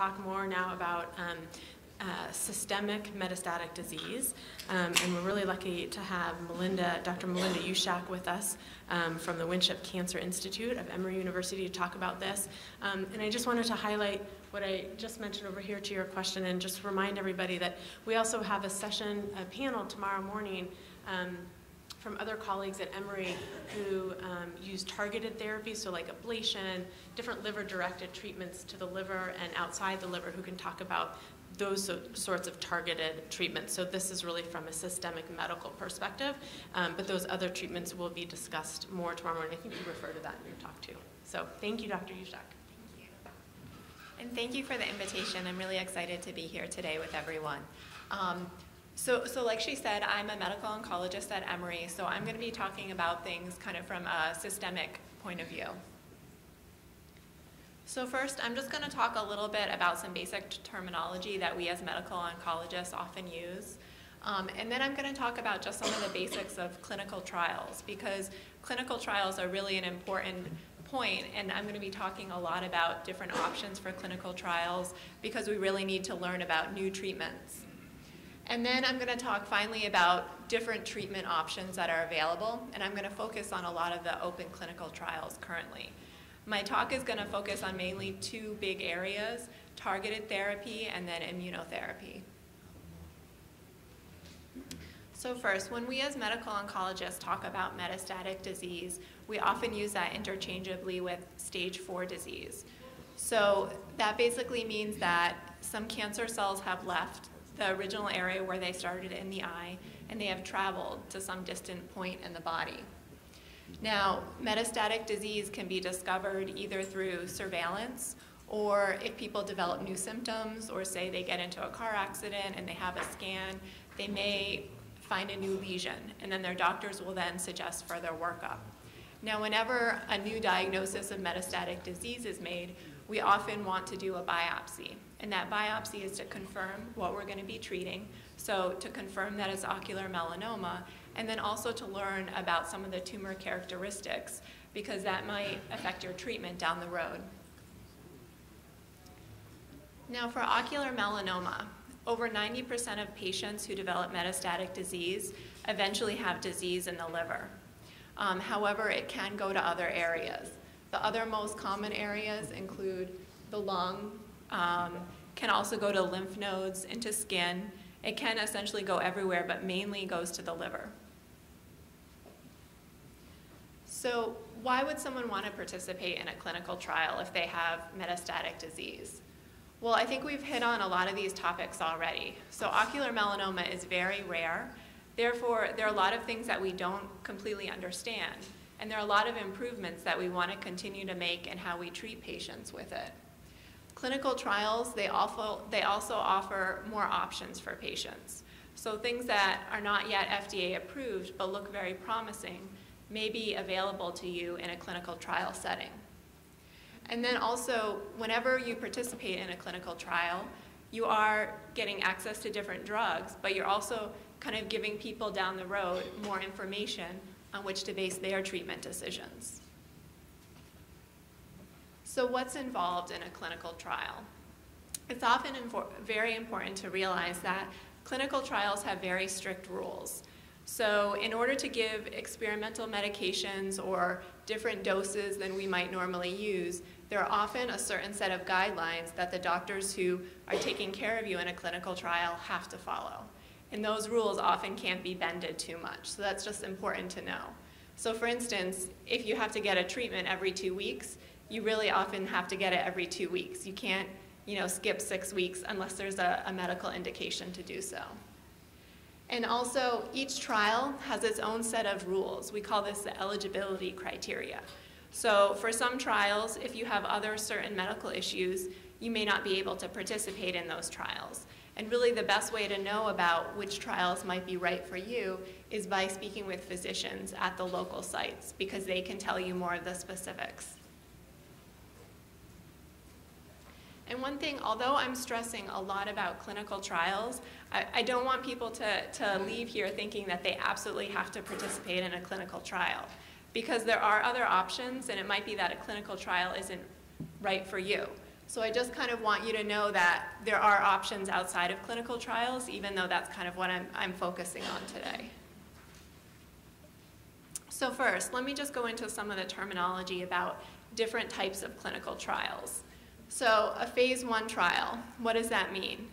talk more now about um, uh, systemic metastatic disease. Um, and we're really lucky to have Melinda, Dr. Melinda Yushak with us um, from the Winship Cancer Institute of Emory University to talk about this. Um, and I just wanted to highlight what I just mentioned over here to your question and just remind everybody that we also have a session, a panel tomorrow morning um, from other colleagues at Emory who um, use targeted therapies, so like ablation, different liver-directed treatments to the liver and outside the liver who can talk about those so, sorts of targeted treatments. So this is really from a systemic medical perspective, um, but those other treatments will be discussed more tomorrow morning. I think you refer to that in your talk too. So thank you, Dr. Yushak. And thank you for the invitation. I'm really excited to be here today with everyone. Um, so, so like she said, I'm a medical oncologist at Emory, so I'm going to be talking about things kind of from a systemic point of view. So first, I'm just going to talk a little bit about some basic terminology that we as medical oncologists often use. Um, and then I'm going to talk about just some of the basics of clinical trials because clinical trials are really an important point, and I'm going to be talking a lot about different options for clinical trials because we really need to learn about new treatments. And then I'm going to talk finally about different treatment options that are available, and I'm going to focus on a lot of the open clinical trials currently. My talk is going to focus on mainly two big areas, targeted therapy and then immunotherapy. So first, when we as medical oncologists talk about metastatic disease, we often use that interchangeably with stage four disease. So that basically means that some cancer cells have left the original area where they started in the eye, and they have traveled to some distant point in the body. Now, metastatic disease can be discovered either through surveillance or if people develop new symptoms or say they get into a car accident and they have a scan, they may find a new lesion, and then their doctors will then suggest further workup. Now, whenever a new diagnosis of metastatic disease is made, we often want to do a biopsy. And that biopsy is to confirm what we're going to be treating. So to confirm that it's ocular melanoma, and then also to learn about some of the tumor characteristics, because that might affect your treatment down the road. Now for ocular melanoma, over 90% of patients who develop metastatic disease eventually have disease in the liver. Um, however, it can go to other areas. The other most common areas include the lung, um, can also go to lymph nodes, into skin. It can essentially go everywhere, but mainly goes to the liver. So why would someone want to participate in a clinical trial if they have metastatic disease? Well, I think we've hit on a lot of these topics already. So ocular melanoma is very rare. Therefore, there are a lot of things that we don't completely understand. And there are a lot of improvements that we want to continue to make in how we treat patients with it. Clinical trials, they also, they also offer more options for patients. So things that are not yet FDA approved but look very promising may be available to you in a clinical trial setting. And then also, whenever you participate in a clinical trial, you are getting access to different drugs, but you're also kind of giving people down the road more information on which to base their treatment decisions. So what's involved in a clinical trial? It's often very important to realize that clinical trials have very strict rules. So in order to give experimental medications or different doses than we might normally use, there are often a certain set of guidelines that the doctors who are taking care of you in a clinical trial have to follow. And those rules often can't be bended too much, so that's just important to know. So for instance, if you have to get a treatment every two weeks, you really often have to get it every two weeks. You can't you know, skip six weeks unless there's a, a medical indication to do so. And also, each trial has its own set of rules. We call this the eligibility criteria. So for some trials, if you have other certain medical issues, you may not be able to participate in those trials. And really the best way to know about which trials might be right for you is by speaking with physicians at the local sites because they can tell you more of the specifics. And one thing, although I'm stressing a lot about clinical trials, I, I, don't want people to, to leave here thinking that they absolutely have to participate in a clinical trial. Because there are other options, and it might be that a clinical trial isn't right for you. So I just kind of want you to know that there are options outside of clinical trials, even though that's kind of what I'm, I'm focusing on today. So first, let me just go into some of the terminology about different types of clinical trials. So a phase one trial, what does that mean?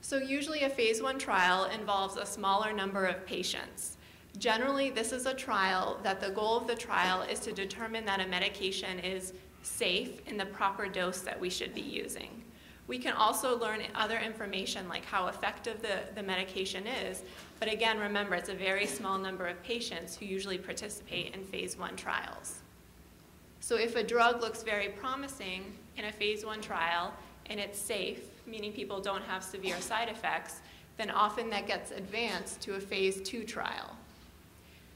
So usually a phase one trial involves a smaller number of patients. Generally, this is a trial that the goal of the trial is to determine that a medication is safe in the proper dose that we should be using. We can also learn other information like how effective the, the medication is, but again, remember, it's a very small number of patients who usually participate in phase one trials. So if a drug looks very promising in a phase one trial and it's safe, meaning people don't have severe side effects, then often that gets advanced to a phase two trial.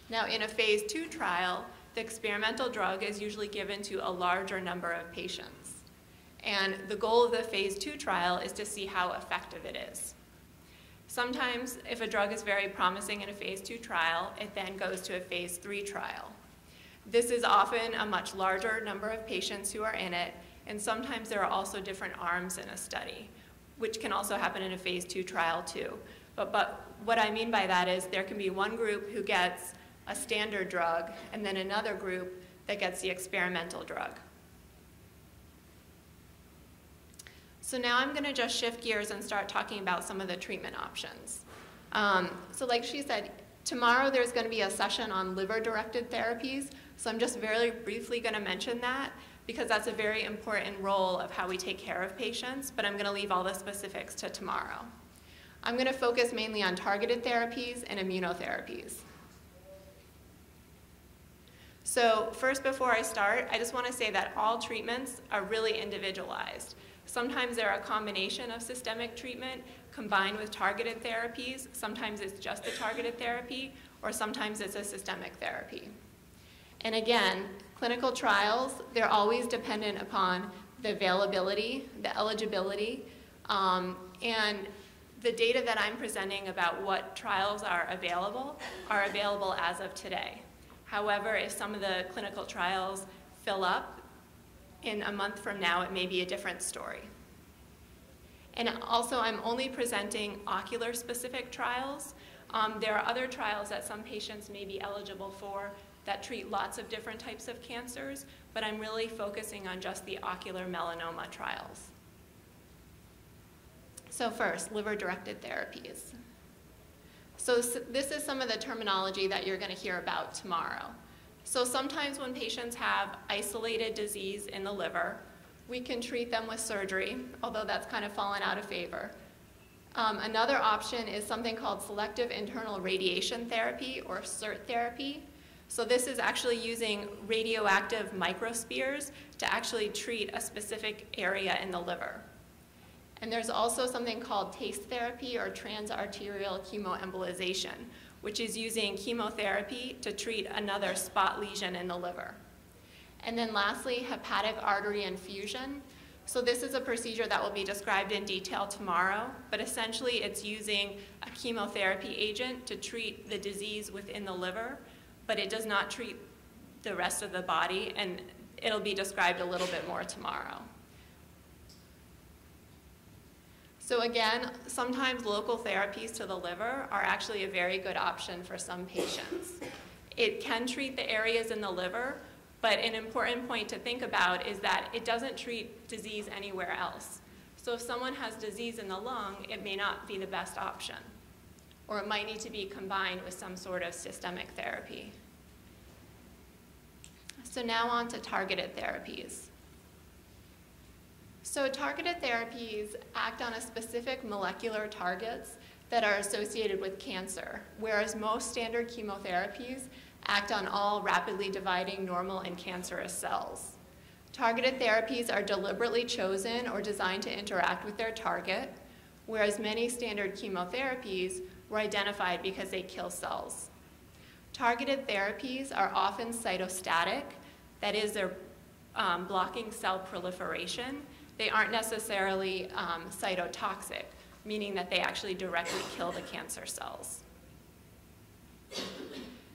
Now in a phase two trial, the experimental drug is usually given to a larger number of patients. And the goal of the phase two trial is to see how effective it is. Sometimes, if a drug is very promising in a phase two trial, it then goes to a phase three trial. This is often a much larger number of patients who are in it, and sometimes there are also different arms in a study, which can also happen in a phase two trial too. But, but what I mean by that is there can be one group who gets a standard drug, and then another group that gets the experimental drug. So now I'm going to just shift gears and start talking about some of the treatment options. Um, so like she said, tomorrow there's going to be a session on liver-directed therapies, so I'm just very briefly going to mention that because that's a very important role of how we take care of patients, but I'm going to leave all the specifics to tomorrow. I'm going to focus mainly on targeted therapies and immunotherapies. So first, before I start, I just want to say that all treatments are really individualized. Sometimes they're a combination of systemic treatment combined with targeted therapies. Sometimes it's just a targeted therapy, or sometimes it's a systemic therapy. And again, clinical trials, they're always dependent upon the availability, the eligibility, um, and the data that I'm presenting about what trials are available are available as of today. However, if some of the clinical trials fill up, in a month from now, it may be a different story. And also, I'm only presenting ocular-specific trials. Um, there are other trials that some patients may be eligible for that treat lots of different types of cancers, but I'm really focusing on just the ocular melanoma trials. So first, liver-directed therapies. So this is some of the terminology that you're going to hear about tomorrow. So sometimes when patients have isolated disease in the liver, we can treat them with surgery, although that's kind of fallen out of favor. Um, another option is something called selective internal radiation therapy or SIRT therapy. So this is actually using radioactive microspheres to actually treat a specific area in the liver. And there's also something called TACE therapy or transarterial chemoembolization, which is using chemotherapy to treat another spot lesion in the liver. And then lastly, hepatic artery infusion. So this is a procedure that will be described in detail tomorrow, but essentially it's using a chemotherapy agent to treat the disease within the liver, but it does not treat the rest of the body, and it'll be described a little bit more tomorrow. So again, sometimes local therapies to the liver are actually a very good option for some patients. It can treat the areas in the liver, but an important point to think about is that it doesn't treat disease anywhere else. So if someone has disease in the lung, it may not be the best option. Or it might need to be combined with some sort of systemic therapy. So now on to targeted therapies. So targeted therapies act on a specific molecular targets that are associated with cancer, whereas most standard chemotherapies act on all rapidly dividing normal and cancerous cells. Targeted therapies are deliberately chosen or designed to interact with their target, whereas many standard chemotherapies were identified because they kill cells. Targeted therapies are often cytostatic, that is, they're um, blocking cell proliferation, they aren't necessarily um, cytotoxic, meaning that they actually directly kill the cancer cells.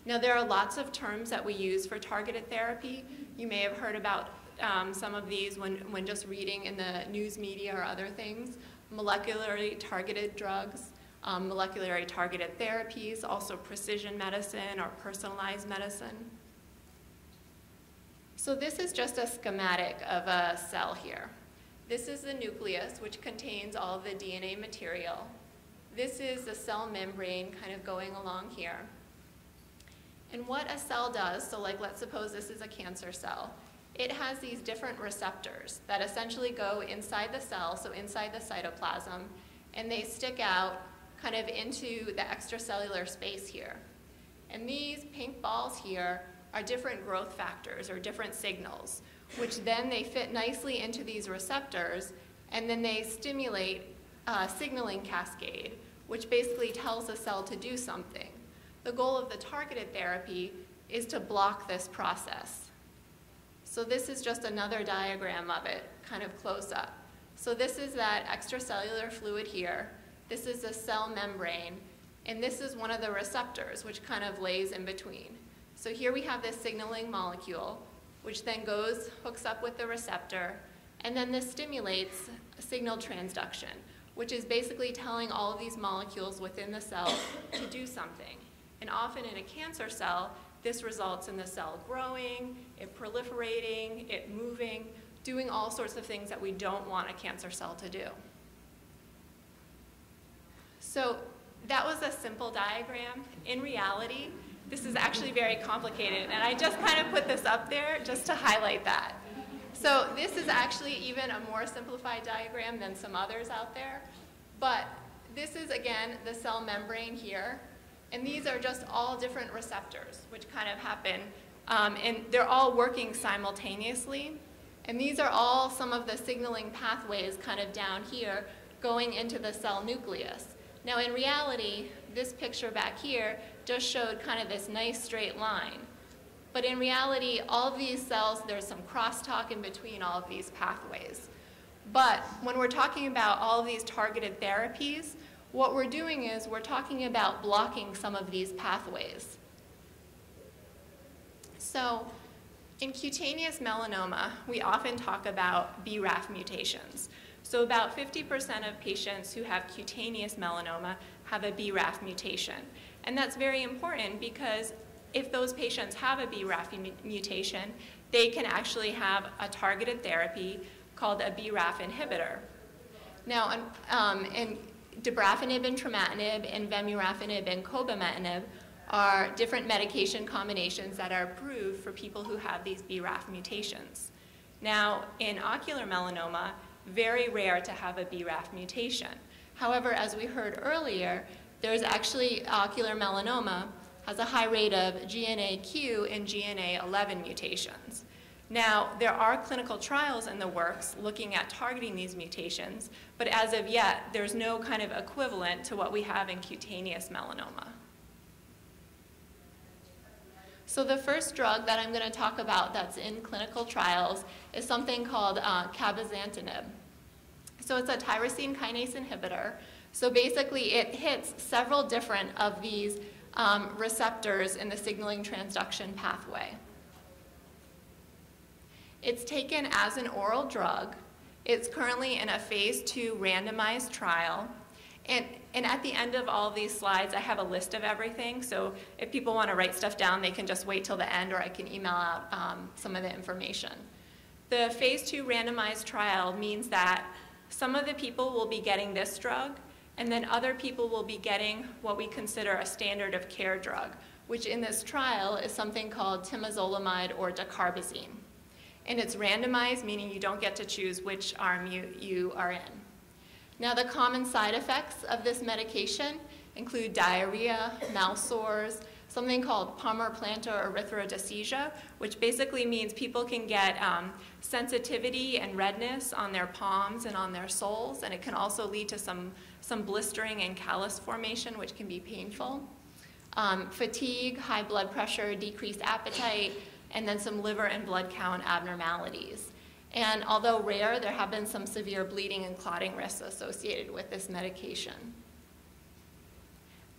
Now, there are lots of terms that we use for targeted therapy. You may have heard about um, some of these when, when just reading in the news media or other things. Molecularly targeted drugs, um, molecularly targeted therapies, also precision medicine or personalized medicine. So this is just a schematic of a cell here. This is the nucleus, which contains all the DNA material. This is the cell membrane kind of going along here. And what a cell does, so like let's suppose this is a cancer cell, it has these different receptors that essentially go inside the cell, so inside the cytoplasm, and they stick out kind of into the extracellular space here. And these pink balls here are different growth factors or different signals, which then they fit nicely into these receptors, and then they stimulate a signaling cascade, which basically tells the cell to do something. The goal of the targeted therapy is to block this process. So this is just another diagram of it, kind of close up. So this is that extracellular fluid here. This is the cell membrane, and this is one of the receptors, which kind of lays in between. So here we have this signaling molecule, which then goes, hooks up with the receptor, and then this stimulates signal transduction, which is basically telling all of these molecules within the cell to do something. And often in a cancer cell, this results in the cell growing, it proliferating, it moving, doing all sorts of things that we don't want a cancer cell to do. So that was a simple diagram. In reality, this is actually very complicated, and I just kind of put this up there just to highlight that. So this is actually even a more simplified diagram than some others out there, but this is, again, the cell membrane here, and these are just all different receptors, which kind of happen, um, and they're all working simultaneously, and these are all some of the signaling pathways kind of down here going into the cell nucleus. Now in reality, this picture back here just showed kind of this nice straight line. But in reality, all of these cells, there's some crosstalk in between all of these pathways. But when we're talking about all of these targeted therapies, what we're doing is we're talking about blocking some of these pathways. So in cutaneous melanoma, we often talk about BRAF mutations. So about 50% of patients who have cutaneous melanoma have a BRAF mutation. And that's very important because if those patients have a BRAF mutation, they can actually have a targeted therapy called a BRAF inhibitor. Now, um, and dabrafenib and trametinib and vemurafenib and cobimetinib are different medication combinations that are approved for people who have these BRAF mutations. Now, in ocular melanoma, very rare to have a BRAF mutation. However, as we heard earlier, there's actually ocular melanoma has a high rate of GNAQ and GNA11 mutations. Now, there are clinical trials in the works looking at targeting these mutations, but as of yet, there's no kind of equivalent to what we have in cutaneous melanoma. So the first drug that I'm going to talk about that's in clinical trials is something called uh, cabozantinib. So it's a tyrosine kinase inhibitor. So basically it hits several different of these um, receptors in the signaling transduction pathway. It's taken as an oral drug. It's currently in a phase two randomized trial. And, and at the end of all these slides, I have a list of everything. So if people want to write stuff down, they can just wait till the end or I can email out um, some of the information. The phase two randomized trial means that some of the people will be getting this drug and then other people will be getting what we consider a standard of care drug, which in this trial is something called temozolomide or dacarbazine. And it's randomized, meaning you don't get to choose which arm you, you are in. Now the common side effects of this medication include diarrhea, mouth sores, something called palmar-plantar erythrodysesthesia, which basically means people can get um, sensitivity and redness on their palms and on their soles, and it can also lead to some some blistering and callus formation, which can be painful. Um, fatigue, high blood pressure, decreased appetite, and then some liver and blood count abnormalities. And although rare, there have been some severe bleeding and clotting risks associated with this medication.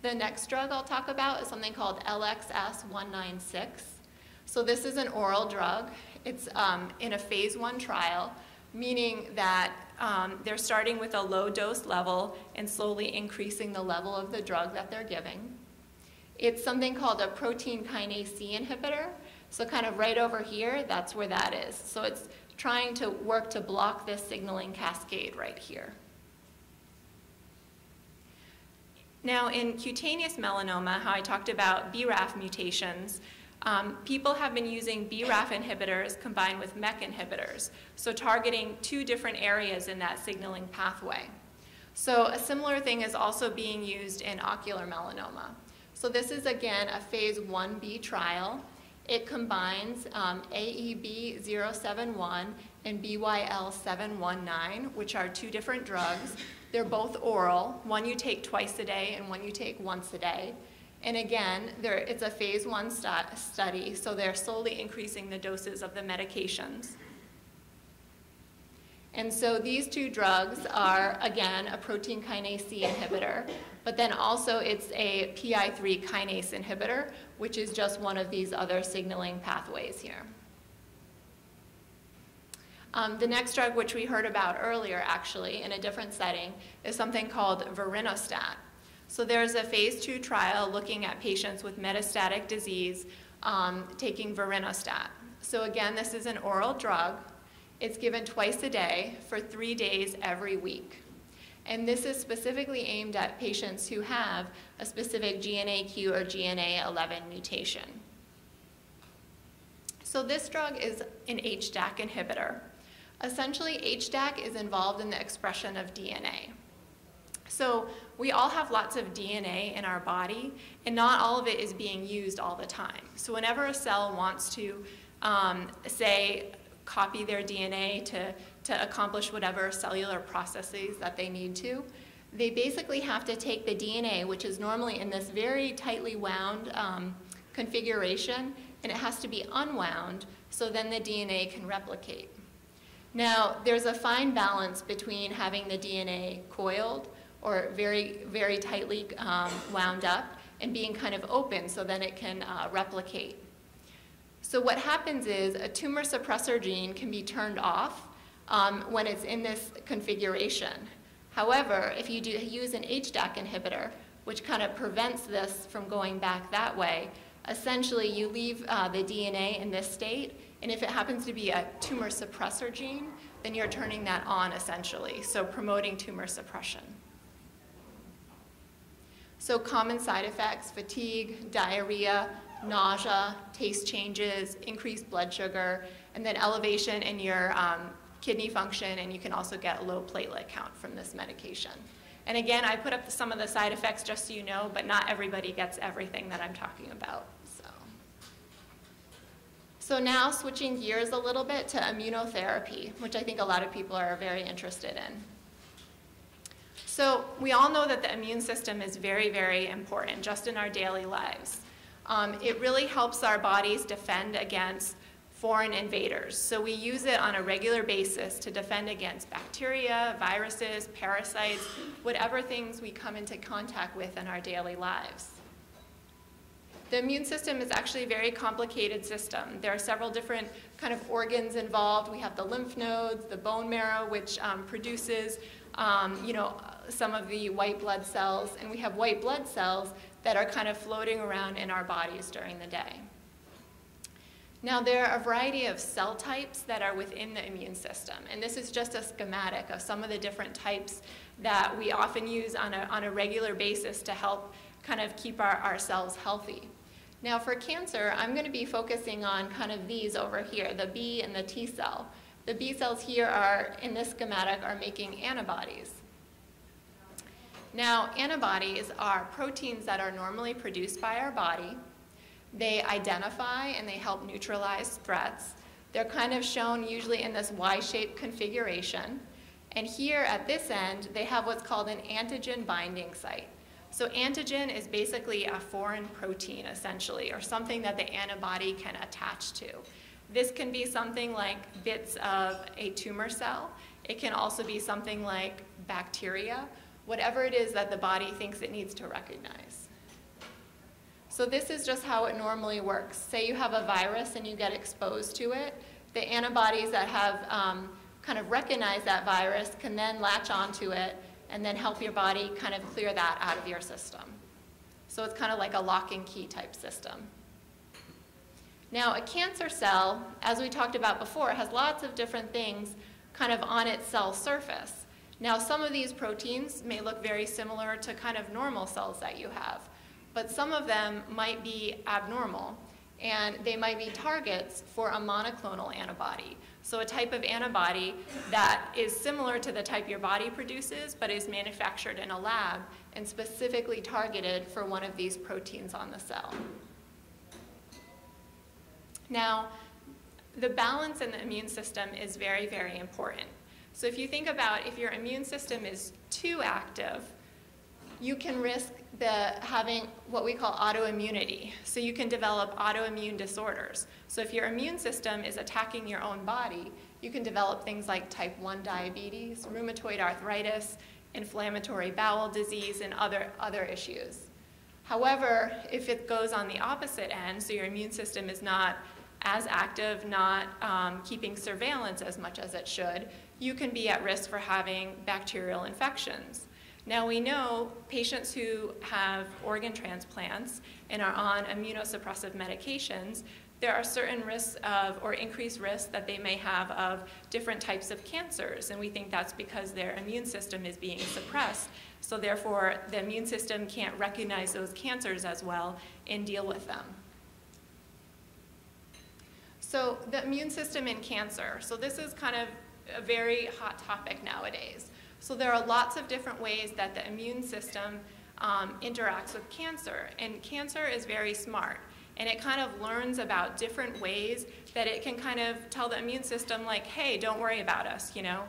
The next drug I'll talk about is something called LXS196. So this is an oral drug. It's um, in a phase one trial, meaning that um, they're starting with a low dose level and slowly increasing the level of the drug that they're giving. It's something called a protein kinase C inhibitor. So kind of right over here, that's where that is. So it's trying to work to block this signaling cascade right here. Now, in cutaneous melanoma, how I talked about BRAF mutations, um, people have been using BRAF inhibitors combined with MEK inhibitors, so targeting two different areas in that signaling pathway. So a similar thing is also being used in ocular melanoma. So this is, again, a phase 1b trial. It combines um, AEB071 and BYL719, which are two different drugs. They're both oral. One you take twice a day and one you take once a day. And again, it's a phase one stu study, so they're slowly increasing the doses of the medications. And so these two drugs are, again, a protein kinase C inhibitor, but then also it's a PI3 kinase inhibitor, which is just one of these other signaling pathways here. Um, the next drug, which we heard about earlier, actually, in a different setting, is something called vorinostat. So there's a phase two trial looking at patients with metastatic disease um, taking vorinostat. So again, this is an oral drug. It's given twice a day for three days every week. And this is specifically aimed at patients who have a specific GNAQ or GNA11 mutation. So this drug is an HDAC inhibitor. Essentially, HDAC is involved in the expression of DNA. So we all have lots of DNA in our body, and not all of it is being used all the time. So whenever a cell wants to, um, say, copy their DNA to, to accomplish whatever cellular processes that they need to, they basically have to take the DNA, which is normally in this very tightly wound um, configuration, and it has to be unwound so then the DNA can replicate. Now, there's a fine balance between having the DNA coiled or very, very tightly um, wound up and being kind of open so then it can uh, replicate. So what happens is a tumor suppressor gene can be turned off um, when it's in this configuration. However, if you do use an HDAC inhibitor, which kind of prevents this from going back that way, essentially you leave uh, the DNA in this state, and if it happens to be a tumor suppressor gene, then you're turning that on essentially, so promoting tumor suppression. So common side effects, fatigue, diarrhea, nausea, taste changes, increased blood sugar, and then elevation in your um, kidney function, and you can also get a low platelet count from this medication. And again, I put up some of the side effects just so you know, but not everybody gets everything that I'm talking about. So, so now switching gears a little bit to immunotherapy, which I think a lot of people are very interested in. So we all know that the immune system is very, very important just in our daily lives. Um, it really helps our bodies defend against foreign invaders. So we use it on a regular basis to defend against bacteria, viruses, parasites, whatever things we come into contact with in our daily lives. The immune system is actually a very complicated system. There are several different kind of organs involved. We have the lymph nodes, the bone marrow, which um, produces, um, you know, some of the white blood cells, and we have white blood cells that are kind of floating around in our bodies during the day. Now, there are a variety of cell types that are within the immune system, and this is just a schematic of some of the different types that we often use on a, on a regular basis to help kind of keep our, our cells healthy. Now, for cancer, I'm going to be focusing on kind of these over here, the B and the T cell. The B cells here are, in this schematic, are making antibodies. Now, antibodies are proteins that are normally produced by our body. They identify and they help neutralize threats. They're kind of shown usually in this Y-shaped configuration. And here at this end, they have what's called an antigen binding site. So antigen is basically a foreign protein, essentially, or something that the antibody can attach to. This can be something like bits of a tumor cell. It can also be something like bacteria whatever it is that the body thinks it needs to recognize. So this is just how it normally works. Say you have a virus and you get exposed to it, The antibodies that have um, kind of recognized that virus can then latch onto it and then help your body kind of clear that out of your system. So it's kind of like a lock and key type system. Now, a cancer cell, as we talked about before, has lots of different things kind of on its cell surface. Now, some of these proteins may look very similar to kind of normal cells that you have, but some of them might be abnormal, and they might be targets for a monoclonal antibody. So a type of antibody that is similar to the type your body produces, but is manufactured in a lab and specifically targeted for one of these proteins on the cell. Now, the balance in the immune system is very, very important. So if you think about if your immune system is too active, you can risk the having what we call autoimmunity. So you can develop autoimmune disorders. So if your immune system is attacking your own body, you can develop things like type 1 diabetes, rheumatoid arthritis, inflammatory bowel disease, and other, other issues. However, if it goes on the opposite end, so your immune system is not as active, not um, keeping surveillance as much as it should, you can be at risk for having bacterial infections. Now we know patients who have organ transplants and are on immunosuppressive medications, there are certain risks of, or increased risks that they may have of different types of cancers. And we think that's because their immune system is being suppressed. So therefore, the immune system can't recognize those cancers as well and deal with them. So the immune system in cancer. So this is kind of a very hot topic nowadays. So there are lots of different ways that the immune system um, interacts with cancer. And cancer is very smart. And it kind of learns about different ways that it can kind of tell the immune system, like, hey, don't worry about us, you know?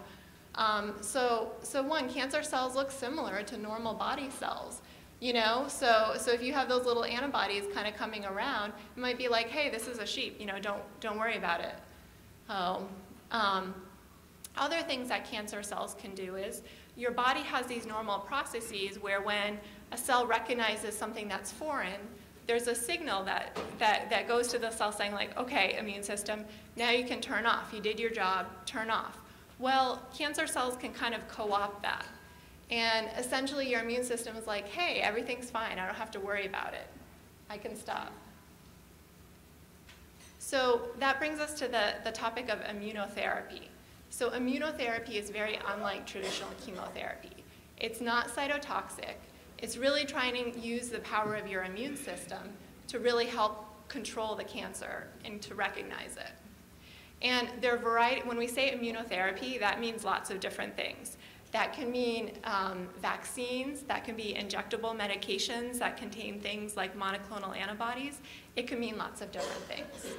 Um, so, so one, cancer cells look similar to normal body cells. You know, so so if you have those little antibodies kind of coming around, it might be like, hey, this is a sheep. You know, don't don't worry about it. Oh, um, other things that cancer cells can do is your body has these normal processes where when a cell recognizes something that's foreign, there's a signal that, that, that goes to the cell saying like, okay, immune system, now you can turn off. You did your job, turn off. Well, cancer cells can kind of co-opt that. And essentially your immune system is like, hey, everything's fine. I don't have to worry about it. I can stop. So that brings us to the, the topic of immunotherapy. So immunotherapy is very unlike traditional chemotherapy. It's not cytotoxic. It's really trying to use the power of your immune system to really help control the cancer and to recognize it. And there are variety, when we say immunotherapy, that means lots of different things. That can mean um, vaccines, that can be injectable medications that contain things like monoclonal antibodies. It can mean lots of different things.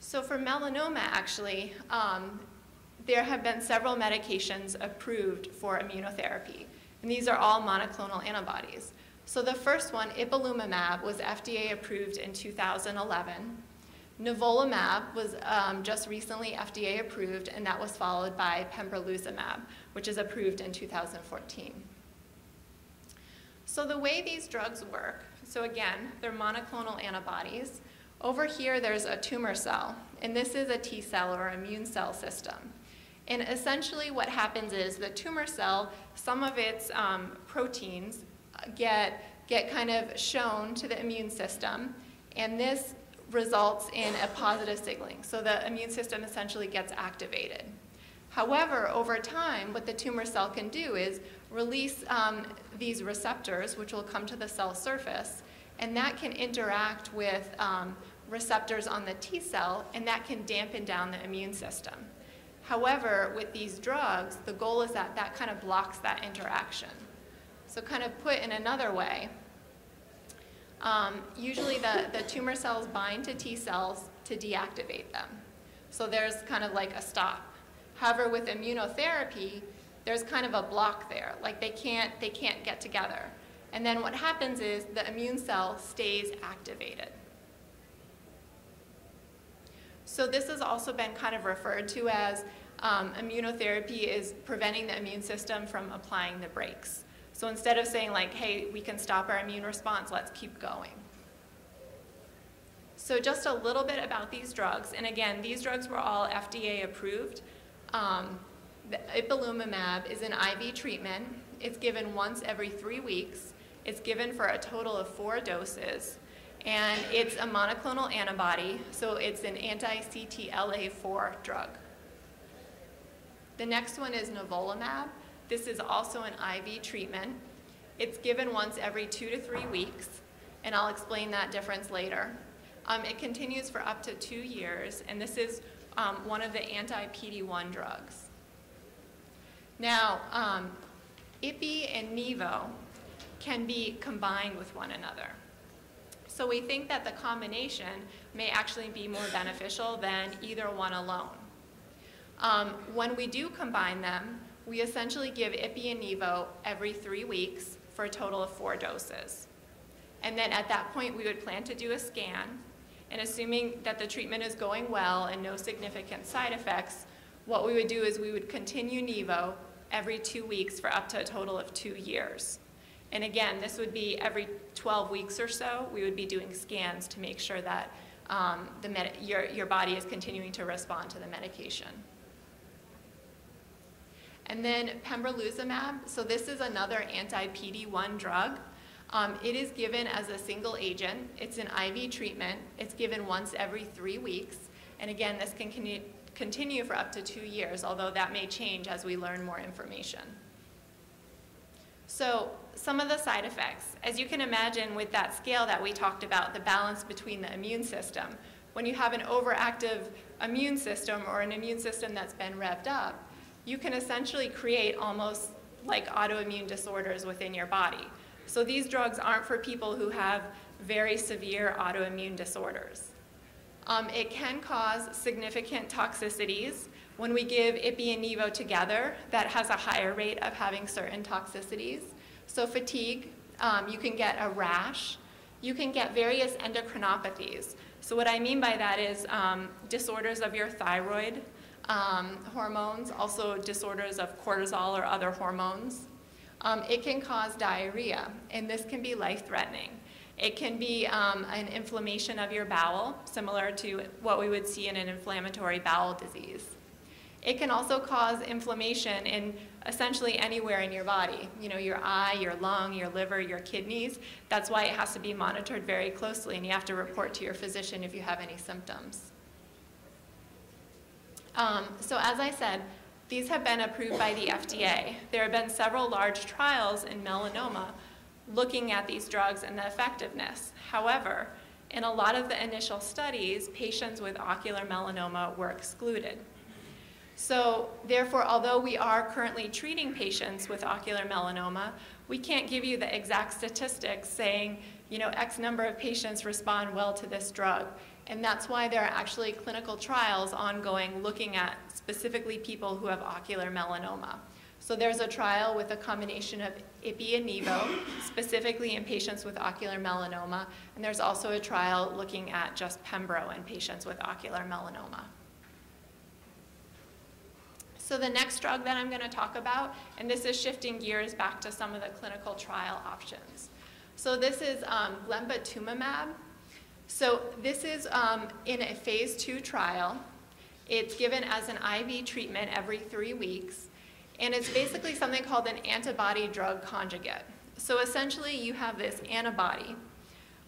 So for melanoma, actually, um, there have been several medications approved for immunotherapy. And these are all monoclonal antibodies. So the first one, ipilimumab, was FDA approved in 2011. Nivolumab was um, just recently FDA approved, and that was followed by pembrolizumab, which is approved in 2014. So the way these drugs work, so again, they're monoclonal antibodies. Over here, there's a tumor cell, and this is a T cell or immune cell system. And essentially what happens is the tumor cell, some of its um, proteins get, get kind of shown to the immune system, and this results in a positive signaling. So the immune system essentially gets activated. However, over time, what the tumor cell can do is release um, these receptors, which will come to the cell surface, and that can interact with um, receptors on the T cell, and that can dampen down the immune system. However, with these drugs, the goal is that that kind of blocks that interaction. So kind of put in another way, um, usually the, the tumor cells bind to T cells to deactivate them. So there's kind of like a stop. However, with immunotherapy, there's kind of a block there, like they can't, they can't get together. And then what happens is the immune cell stays activated. So this has also been kind of referred to as um, immunotherapy is preventing the immune system from applying the brakes. So instead of saying like, hey, we can stop our immune response, let's keep going. So just a little bit about these drugs. And again, these drugs were all FDA approved. Um, ipilimumab is an IV treatment. It's given once every three weeks. It's given for a total of four doses. And it's a monoclonal antibody, so it's an anti-CTLA-4 drug. The next one is nivolumab. This is also an IV treatment. It's given once every two to three weeks, and I'll explain that difference later. Um, it continues for up to two years, and this is um, one of the anti-PD-1 drugs. Now, um, IPI and NIVO can be combined with one another. So we think that the combination may actually be more beneficial than either one alone. Um, when we do combine them, we essentially give IPI and Nivo every three weeks for a total of four doses. And then at that point, we would plan to do a scan. And assuming that the treatment is going well and no significant side effects, what we would do is we would continue Nivo every two weeks for up to a total of two years. And again, this would be every 12 weeks or so, we would be doing scans to make sure that um, the your, your body is continuing to respond to the medication. And then pembrolizumab, so this is another anti-PD-1 drug. Um, it is given as a single agent. It's an IV treatment. It's given once every three weeks. And again, this can continue for up to two years, although that may change as we learn more information. So some of the side effects, as you can imagine with that scale that we talked about, the balance between the immune system, when you have an overactive immune system or an immune system that's been revved up, you can essentially create almost like autoimmune disorders within your body. So these drugs aren't for people who have very severe autoimmune disorders. Um, it can cause significant toxicities. When we give IPI and NIVO together, that has a higher rate of having certain toxicities. So fatigue, um, you can get a rash. You can get various endocrinopathies. So what I mean by that is um, disorders of your thyroid, um, hormones, also disorders of cortisol or other hormones. Um, it can cause diarrhea, and this can be life-threatening. It can be um, an inflammation of your bowel, similar to what we would see in an inflammatory bowel disease. It can also cause inflammation in essentially anywhere in your body, you know, your eye, your lung, your liver, your kidneys. That's why it has to be monitored very closely and you have to report to your physician if you have any symptoms. Um, so as I said, these have been approved by the FDA. There have been several large trials in melanoma looking at these drugs and the effectiveness. However, in a lot of the initial studies, patients with ocular melanoma were excluded. So therefore, although we are currently treating patients with ocular melanoma, we can't give you the exact statistics saying, you know, X number of patients respond well to this drug. And that's why there are actually clinical trials ongoing looking at specifically people who have ocular melanoma. So there's a trial with a combination of IPI and NIVO, specifically in patients with ocular melanoma, and there's also a trial looking at just Pembro in patients with ocular melanoma. So the next drug that I'm going to talk about, and this is shifting gears back to some of the clinical trial options. So this is um, glembatumumab. So this is um, in a phase two trial. It's given as an IV treatment every three weeks. And it's basically something called an antibody drug conjugate. So essentially you have this antibody,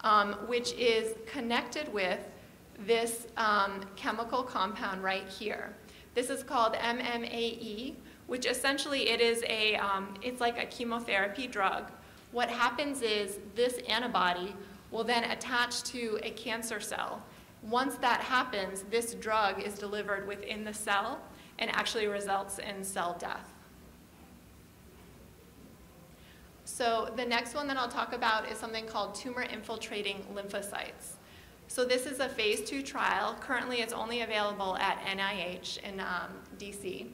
um, which is connected with this um, chemical compound right here. This is called MMAE, which essentially it is a, um, it's like a chemotherapy drug. What happens is this antibody will then attach to a cancer cell. Once that happens, this drug is delivered within the cell and actually results in cell death. So the next one that I'll talk about is something called tumor infiltrating lymphocytes. So this is a phase two trial. Currently it's only available at NIH in um, DC.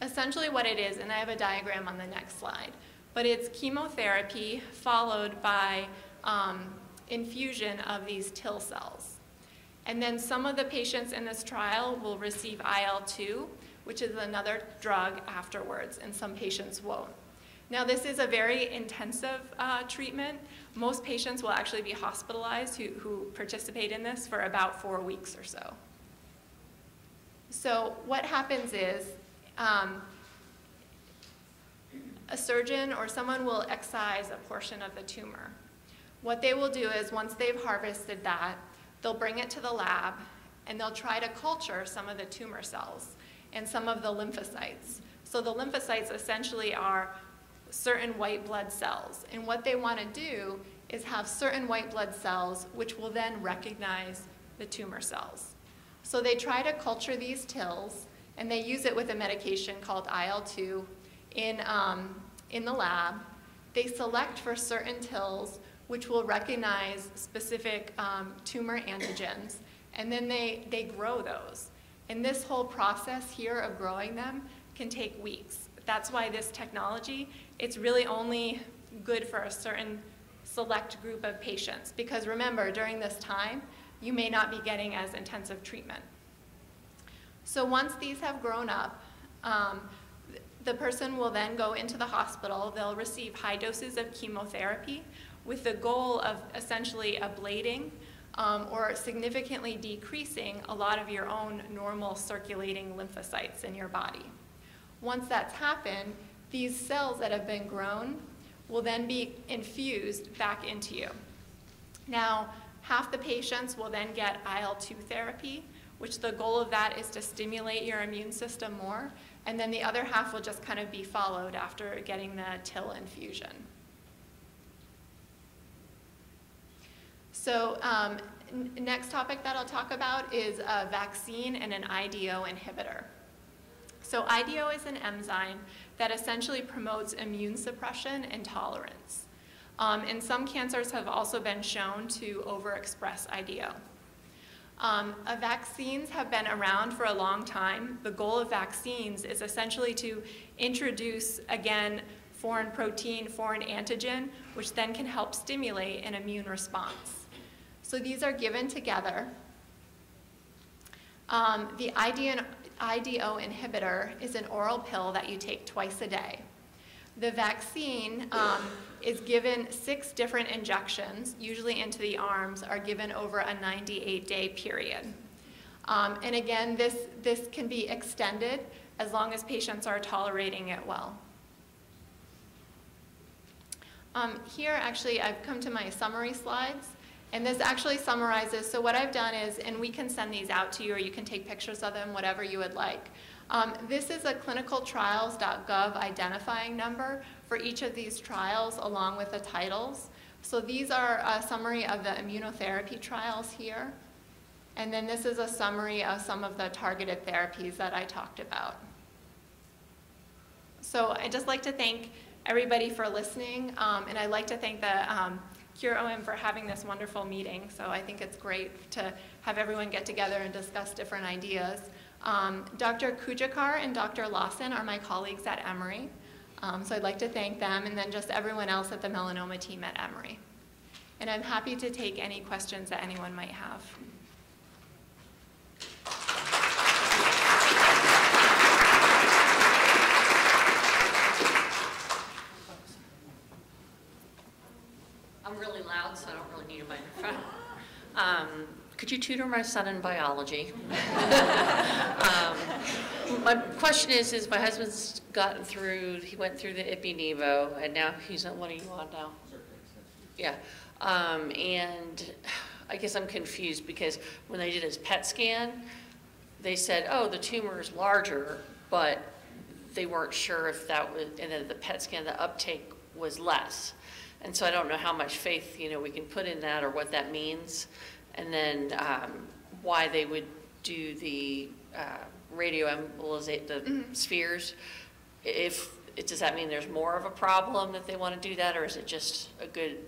Essentially what it is, and I have a diagram on the next slide, but it's chemotherapy followed by um, infusion of these TIL cells. And then some of the patients in this trial will receive IL-2, which is another drug afterwards, and some patients won't. Now, this is a very intensive uh, treatment. Most patients will actually be hospitalized who, who participate in this for about four weeks or so. So what happens is um, a surgeon or someone will excise a portion of the tumor. What they will do is once they've harvested that, they'll bring it to the lab and they'll try to culture some of the tumor cells and some of the lymphocytes. So the lymphocytes essentially are certain white blood cells. And what they want to do is have certain white blood cells which will then recognize the tumor cells. So they try to culture these TILs and they use it with a medication called IL-2 in, um, in the lab. They select for certain TILs which will recognize specific um, tumor antigens and then they, they grow those. And this whole process here of growing them can take weeks. That's why this technology, it's really only good for a certain select group of patients. Because remember, during this time, you may not be getting as intensive treatment. So once these have grown up, um, the person will then go into the hospital. They'll receive high doses of chemotherapy with the goal of essentially ablating um, or significantly decreasing a lot of your own normal circulating lymphocytes in your body. Once that's happened, these cells that have been grown will then be infused back into you. Now, half the patients will then get IL-2 therapy, which the goal of that is to stimulate your immune system more, and then the other half will just kind of be followed after getting the TIL infusion. So um, next topic that I'll talk about is a vaccine and an IDO inhibitor. So IDO is an enzyme that essentially promotes immune suppression and tolerance. Um, and some cancers have also been shown to overexpress IDO. Um, uh, vaccines have been around for a long time. The goal of vaccines is essentially to introduce, again, foreign protein, foreign antigen, which then can help stimulate an immune response. So these are given together. Um, the IDO inhibitor is an oral pill that you take twice a day. The vaccine um, is given six different injections, usually into the arms, are given over a 98-day period. Um, and again, this, this can be extended as long as patients are tolerating it well. Um, here, actually, I've come to my summary slides. And this actually summarizes, so what I've done is, and we can send these out to you or you can take pictures of them, whatever you would like. Um, this is a clinicaltrials.gov identifying number for each of these trials along with the titles. So these are a summary of the immunotherapy trials here. And then this is a summary of some of the targeted therapies that I talked about. So I'd just like to thank everybody for listening, um, and I'd like to thank the um, Cure OM for having this wonderful meeting. So I think it's great to have everyone get together and discuss different ideas. Um, Dr. Kudchadkar and Dr. Lawson are my colleagues at Emory. Um, so I'd like to thank them and then just everyone else at the melanoma team at Emory. And I'm happy to take any questions that anyone might have. So I don't really need a microphone. Um, could you tutor my son in biology? um, my question is, is my husband's gotten through, he went through the Ipi-Nivo, and now he's on, what are you on now? Yeah. Um, and I guess I'm confused because when they did his PET scan, they said, oh, the tumor is larger, but they weren't sure if that was, and then the PET scan, the uptake was less. And so I don't know how much faith, you know, we can put in that or what that means. And then um, why they would do the uh, radioembolizate, the mm-hmm. spheres. If, does that mean there's more of a problem that they want to do that, or is it just a good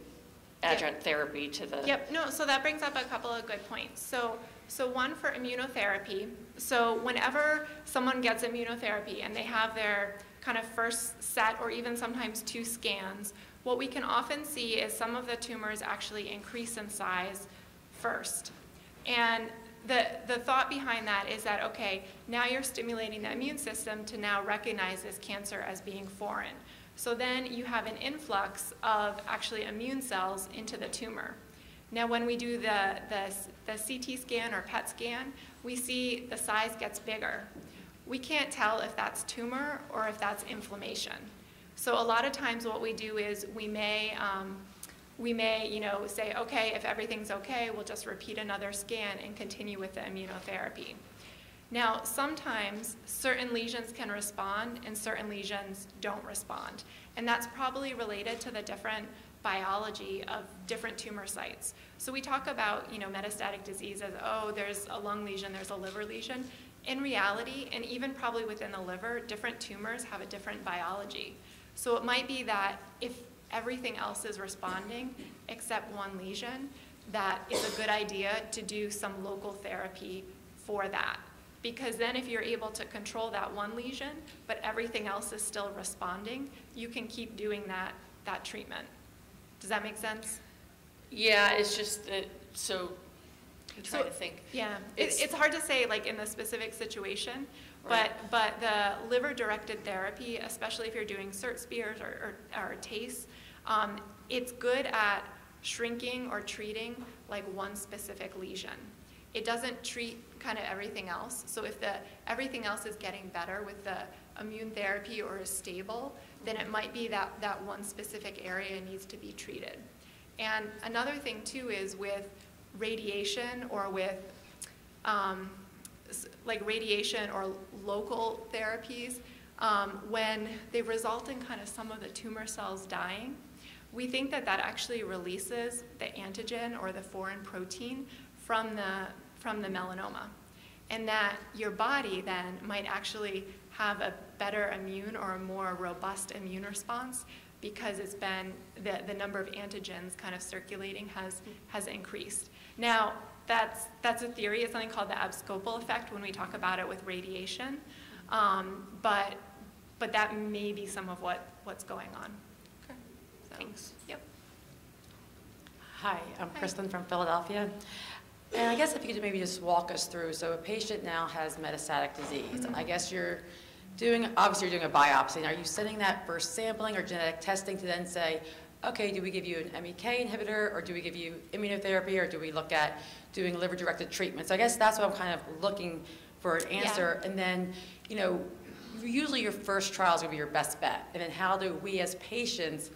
adjunct therapy to the? Yep, no, so that brings up a couple of good points. So, so one for immunotherapy. So whenever someone gets immunotherapy and they have their kind of first set or even sometimes two scans, what we can often see is some of the tumors actually increase in size first. And the, the thought behind that is that, okay, now you're stimulating the immune system to now recognize this cancer as being foreign. So then you have an influx of actually immune cells into the tumor. Now, when we do the, the, the CT scan or PET scan, we see the size gets bigger. We can't tell if that's tumor or if that's inflammation. So a lot of times what we do is we may, um, we may, you know, say, okay, if everything's okay, we'll just repeat another scan and continue with the immunotherapy. Now, sometimes certain lesions can respond and certain lesions don't respond. And that's probably related to the different biology of different tumor sites. So we talk about, you know, metastatic disease as, oh, there's a lung lesion, there's a liver lesion. In reality, and even probably within the liver, different tumors have a different biology. So it might be that if everything else is responding except one lesion, that it's a good idea to do some local therapy for that. Because then if you're able to control that one lesion, but everything else is still responding, you can keep doing that, that treatment. Does that make sense? Yeah, it's just that, so, I'm So- trying to think. Yeah, it, It's- it's hard to say like in the specific situation, Right. but the liver-directed therapy, especially if you're doing SIR-Spheres or, or, or TACE, um, it's good at shrinking or treating like one specific lesion. It doesn't treat kind of everything else. So if the, everything else is getting better with the immune therapy or is stable, then it might be that, that one specific area needs to be treated. And another thing too is with radiation or with um, like radiation or local therapies, um, when they result in kind of some of the tumor cells dying, we think that that actually releases the antigen or the foreign protein from the, from the melanoma. And that your body then might actually have a better immune or a more robust immune response because it's been, the, the number of antigens kind of circulating has, has increased. Now, that's, that's a theory, it's something called the abscopal effect when we talk about it with radiation. Um, but, but that may be some of what, what's going on. Okay, So, Thanks. Yep. Hi, I'm Hi. Kristen from Philadelphia. And I guess if you could maybe just walk us through, so a patient now has metastatic disease. Mhm. I guess you're doing, obviously you're doing a biopsy. And are you sending that for sampling or genetic testing to then say, okay, do we give you an MEK inhibitor or do we give you immunotherapy or do we look at doing liver-directed treatment? So I guess that's what I'm kind of looking for an Yeah. answer. And then, you know, usually your first trial is going to be your best bet. And then how do we as patients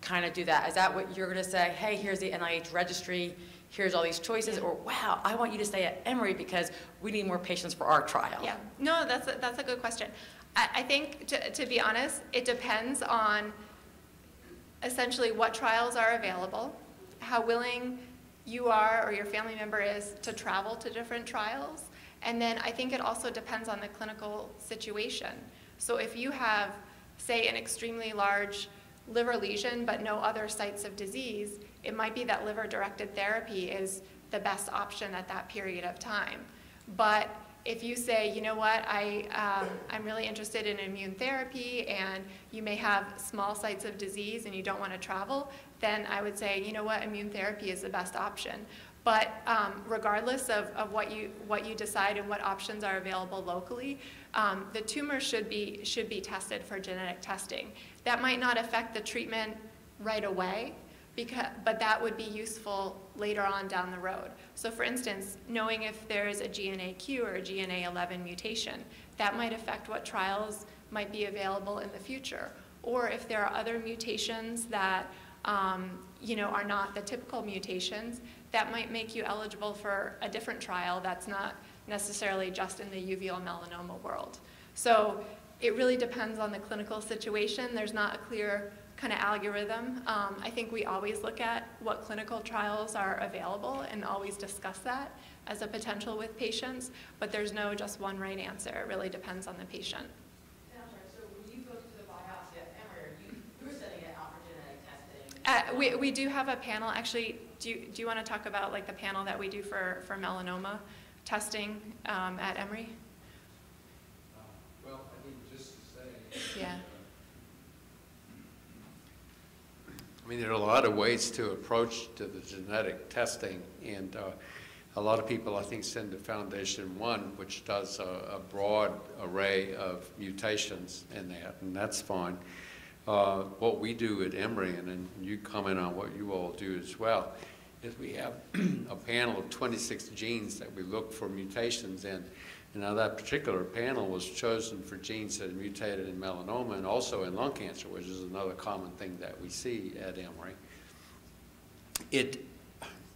kind of do that? Is that what you're going to say, hey, here's the NIH registry, here's all these choices, or wow, I want you to stay at Emory because we need more patients for our trial? Yeah, no, that's a, that's a good question. I, I think, to, to be honest, it depends on essentially what trials are available, how willing you are or your family member is to travel to different trials, and then I think it also depends on the clinical situation. So if you have, say, an extremely large liver lesion but no other sites of disease, it might be that liver-directed therapy is the best option at that period of time. But if you say, you know what, I, um, I'm really interested in immune therapy and you may have small sites of disease and you don't want to travel, then I would say, you know what, immune therapy is the best option. But um, regardless of, of what, you, what you decide and what options are available locally, um, the tumor should be, should be tested for genetic testing. That might not affect the treatment right away, because, but that would be useful later on down the road. So for instance, knowing if there is a GNAQ or a GNA11 mutation, that might affect what trials might be available in the future. Or if there are other mutations that um, you know, are not the typical mutations, that might make you eligible for a different trial that's not necessarily just in the uveal melanoma world. So it really depends on the clinical situation. There's not a clear kind of algorithm. Um, I think we always look at what clinical trials are available and always discuss that as a potential with patients, but there's no just one right answer. It really depends on the patient. And I'm sorry, so when you go to the biopsy at Emory, you, you're sending it out for genetic testing? Uh, we, we do have a panel, actually, do you, do you want to talk about like the panel that we do for, for melanoma testing um, at Emory? Uh, Well, I mean, just to say. Yeah. I mean, there are a lot of ways to approach to the genetic testing, and uh, a lot of people, I think, send to Foundation One, which does a, a broad array of mutations in that, and that's fine. Uh, What we do at Emory, and you comment on what you all do as well, is we have a panel of 26 genes that we look for mutations in. And now that particular panel was chosen for genes that are mutated in melanoma and also in lung cancer, which is another common thing that we see at Emory. It,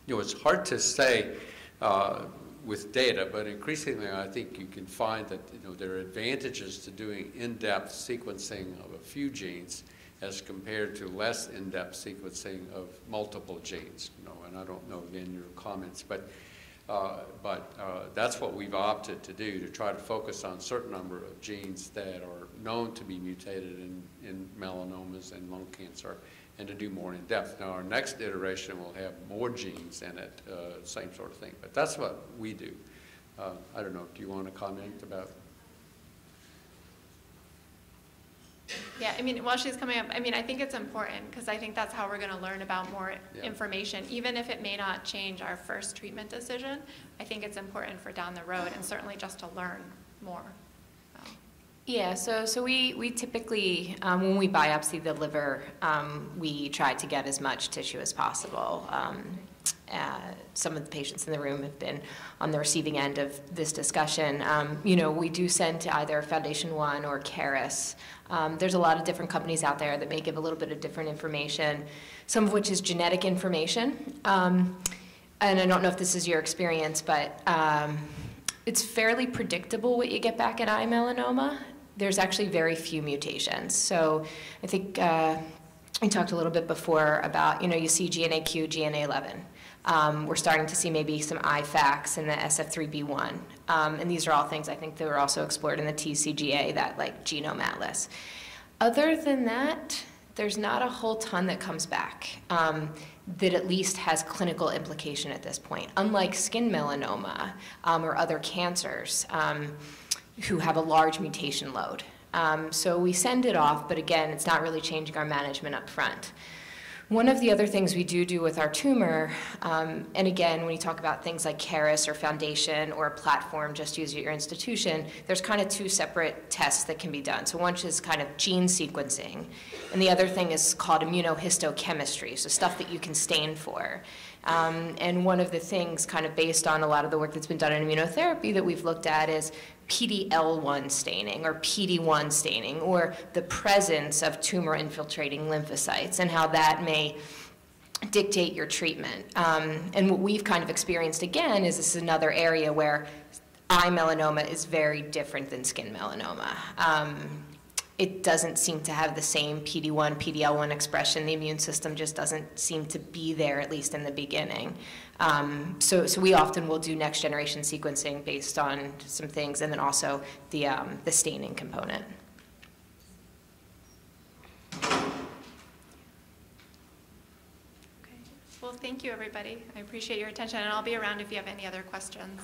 you know, it's hard to say uh, with data, but increasingly I think you can find that, you know, there are advantages to doing in-depth sequencing of a few genes as compared to less in-depth sequencing of multiple genes, you know, and I don't know again your comments, but uh, but uh, that's what we've opted to do, to try to focus on a certain number of genes that are known to be mutated in, in melanomas and lung cancer, and to do more in depth. Now, our next iteration will have more genes in it, uh, same sort of thing, but that's what we do. Uh, I don't know, do you want to comment about? Yeah, I mean, while she's coming up, I mean, I think it's important because I think that's how we're going to learn about more Yeah. information, even if it may not change our first treatment decision. I think it's important for down the road and certainly just to learn more. So. Yeah, so, so we, we typically, um, when we biopsy the liver, um, we try to get as much tissue as possible. Um, uh, some of the patients in the room have been on the receiving end of this discussion. Um, you know, we do send to either Foundation One or Caris. Um, there's a lot of different companies out there that may give a little bit of different information, some of which is genetic information. Um, and I don't know if this is your experience, but um, it's fairly predictable what you get back at eye melanoma. There's actually very few mutations. So I think uh, we talked a little bit before about, you know, you see GNAQ, GNA11. Um, we're starting to see maybe some EIF1AX in the SF3B1. Um, and these are all things I think that were also explored in the TCGA, that like genome atlas. Other than that, there's not a whole ton that comes back um, that at least has clinical implication at this point. Unlike skin melanoma um, or other cancers um, who have a large mutation load. Um, so we send it off, but again, it's not really changing our management up front. One of the other things we do do with our tumor, um, and again, when you talk about things like Caris or Foundation or a platform just used at your institution, there's kind of two separate tests that can be done. So one is kind of gene sequencing, and the other thing is called immunohistochemistry, so stuff that you can stain for. Um, and one of the things, kind of based on a lot of the work that's been done in immunotherapy that we've looked at, is PDL1 staining or PD1 staining, or the presence of tumor infiltrating lymphocytes, and how that may dictate your treatment. Um, and what we've kind of experienced again is this is another area where eye melanoma is very different than skin melanoma. Um, it doesn't seem to have the same PD1, PDL1 expression. The immune system just doesn't seem to be there, at least in the beginning. Um, so, so we often will do next generation sequencing based on some things, and then also the, um, the staining component. Okay. Well, thank you, everybody. I appreciate your attention, and I'll be around if you have any other questions.